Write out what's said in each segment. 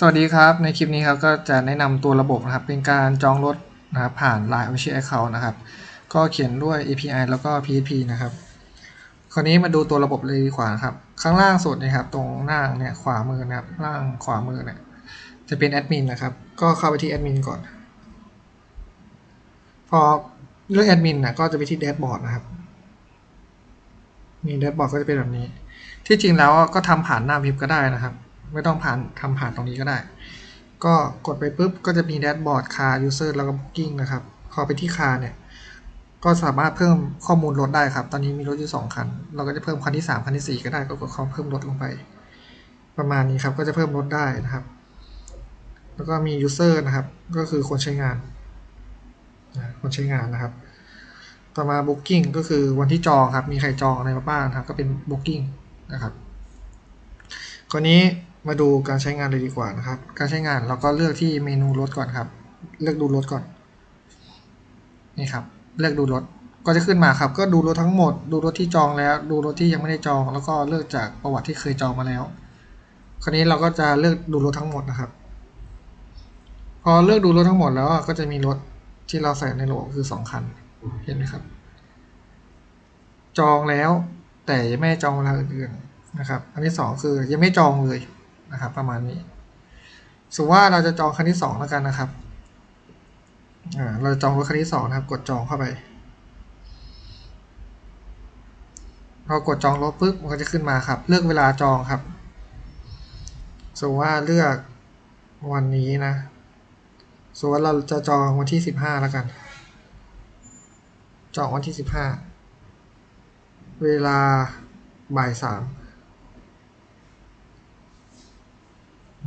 สวัสดีครับ ในคลิปนี้ครับก็จะแนะนำตัวระบบนะครับ เป็นการจองรถนะครับผ่าน Line Official Account นะครับ ก็เขียนด้วย API แล้วก็ PHP นะครับ คราวนี้มาดูตัวระบบเลยดีกว่านะครับ ข้างล่างสุดนะครับ ตรงหน้าเนี่ยขวามือนะครับ ล่างขวามือเนี่ยจะเป็นแอดมินนะครับ ก็เข้าไปที่แอดมินก่อน พอเลือกแอดมินนะก็จะไปที่แดชบอร์ดนะครับ นี่แดชบอร์ดก็จะเป็นแบบนี้ ที่จริงแล้วก็ทำผ่านหน้าเว็บก็ได้นะครับ ไม่ต้องผ่านทำผ่านตรงนี้ก็ได้ ก็กดไปปุ๊บก็จะมี dashboard car user แล้วก็ booking นะครับพอไปที่ car เนี่ย ก็สามารถเพิ่มข้อมูลรถได้ครับ ตอนนี้มีรถอยู่สองคัน เราก็จะเพิ่มคันที่สามคันที่สี่ก็ได้ ก็กดเข้าเพิ่มรถลงไป ประมาณนี้ครับ ก็จะเพิ่มรถได้นะครับ แล้วก็มี user นะครับ ก็คือคนใช้งาน คนใช้งานนะครับ ต่อมา Booking ก็คือวันที่จองครับ มีใครจองอะไรบ้างครับ ก็เป็น Booking นะครับ คราวนี้ มาดูการใช้งานเลยดีกว่านะครับ การใช้งานเราก็เลือกที่เมนูรถก่อนครับ เลือกดูรถก่อน นี่ครับ เลือกดูรถ ก็จะขึ้นมาครับ ก็ดูรถทั้งหมด ดูรถที่จองแล้ว ดูรถที่ยังไม่ได้จอง แล้วก็เลือกจากประวัติที่เคยจองมาแล้ว คราวนี้เราก็จะเลือกดูรถทั้งหมดนะครับ พอเลือกดูรถทั้งหมดแล้วก็จะมีรถที่เราใส่ในโหลคือสองคัน เห็นไหมครับ จองแล้วแต่ยังไม่จองเวลาอื่นๆนะครับ อันที่สองคือยังไม่จองเลย นะครับ ประมาณนี้สมมติว่าเราจะจองคันที่สองแล้วกันนะครับอ่าเราจองรถคันที่สองนะครับ กดจองเข้าไปพอกดจองรถปุ๊บมันก็จะขึ้นมาครับ เลือกเวลาจองครับสมมติว่าเลือกวันนี้นะสมมติว่าเราจะจองวันที่สิบห้าแล้วกัน จองวันที่สิบห้าเวลาบ่ายสาม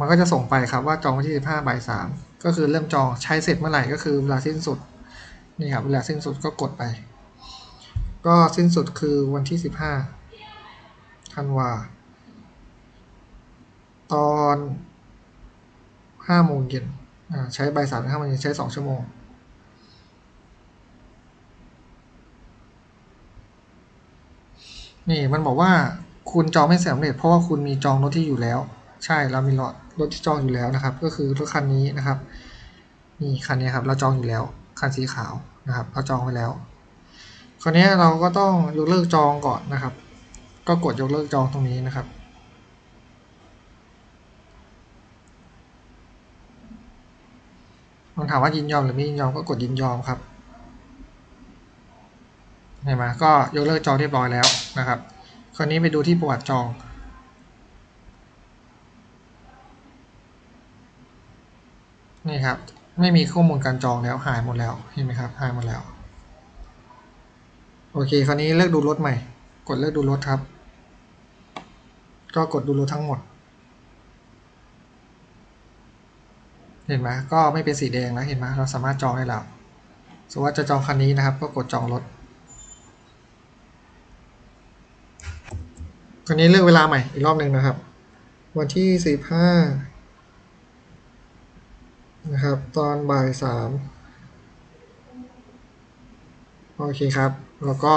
มันก็จะส่งไปครับว่าจองวันที่สิบห้าบ่ายสามก็คือเริ่มจองใช้เสร็จเมื่อไหร่ก็คือเวลาสิ้นสุดนี่ครับเวลาสิ้นสุดก็กดไป ก็สิ้นสุดคือวันที่สิบห้าธันวาตอนห้าโมงเย็นใช้ใบสามห้าโมงเย็นใช้สองชั่วโมงนี่มันบอกว่าคุณจองไม่สำเร็จเพราะว่าคุณมีจองรถที่อยู่แล้ว ใช่เรามีรถรถที่จองอยู่แล้วนะครับ ก็คือรถคันนี้นะครับนี่คันนี้ครับเราจองอยู่แล้วคันสีขาวนะครับ เราจองไว้แล้วคราวนี้เราก็ต้องยกเลิกจองก่อนนะครับ ก็กดยกเลิกจองตรงนี้นะครับลองถามว่ายินยอมหรือไม่ยินยอมก็กดยินยอมครับเห็นไหมก็ยกเลิกจองเรียบร้อยแล้วนะครับ คราวนี้ไปดูที่ประวัติจอง นี่ครับ ไม่มีข้อมูลการจองแล้วหายหมดแล้วเห็นไหมครับหายหมดแล้ว โอเคคราวนี้เลือกดูรถใหม่ กดเลือกดูรถครับ ก็กดดูรถทั้งหมด เห็นไหมก็ไม่เป็นสีแดงแล้วเห็นไหมเราสามารถจองได้แล้วสมมติว่าจะจองคันนี้นะครับ ก็กดจองรถคราวนี้เลือกเวลาใหม่อีกรอบหนึ่งนะครับ วันที่สิบห้า นะครับ ตอนบ่ายสามโอเคครับ แล้วก็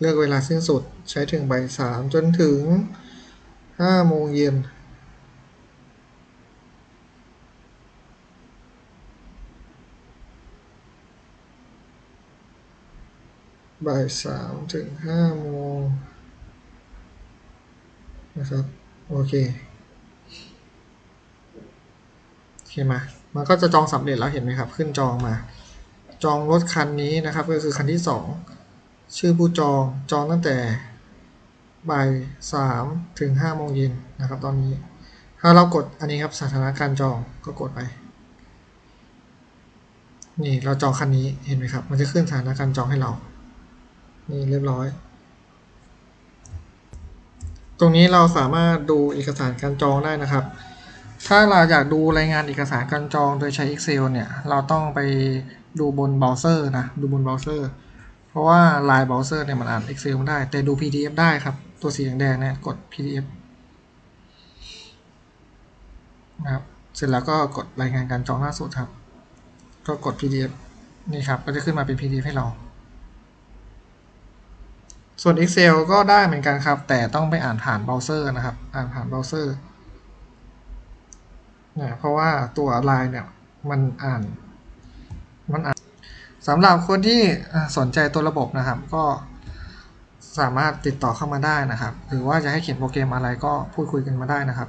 เลือกเวลาสิ้นสุดใช้ถึงบ่ายสามจนถึงห้าโมงเย็นบ่ายสามถึงห้าโมงนะครับ โอเคโอเคมา มันก็จะจองสำเร็จแล้วเห็นไหมครับ ขึ้นจองมา จองรถคันนี้นะครับ ก็คือคันที่สองชื่อผู้จอง จองตั้งแต่บ่ายสามถึงห้าโมงเย็นนะครับ ตอนนี้ ถ้าเรากดอันนี้ครับสถานะการจองก็กดไป นี่เราจองคันนี้เห็นไหมครับ มันจะขึ้นสถานะการจองให้เรา นี่เรียบร้อย ตรงนี้เราสามารถดูเอกสารการจองได้นะครับ ถ้าเราอยากดูรายงานเอกสารการจองโดยใช้ Excel เนี่ย เราต้องไปดูบนเบราว์เซอร์นะ ดูบนเบราว์เซอร์ เพราะว่าลายเบราว์เซอร์เนี่ยมันอ่าน Excel ไม่ได้ แต่ดู PDF ได้ครับ ตัวสีแดงเนี่ยกด PDF นะครับ เสร็จแล้วก็กดรายงานการจองล่าสุดครับ ก็กด PDF นี่ครับ ก็จะขึ้นมาเป็น PDF ให้เรา ส่วน Excel ก็ได้เหมือนกันครับ แต่ต้องไปอ่านผ่านเบราว์เซอร์นะครับ อ่านผ่านเบราว์เซอร์ เนี่ยเพราะว่าตัวลายเนี่ยมันอ่านมันอ่านสำหรับคนที่สนใจตัวระบบนะครับ ก็สามารถติดต่อเข้ามาได้นะครับ หรือว่าจะให้เขียนโปรแกรมอะไรก็พูดคุยกันมาได้นะครับ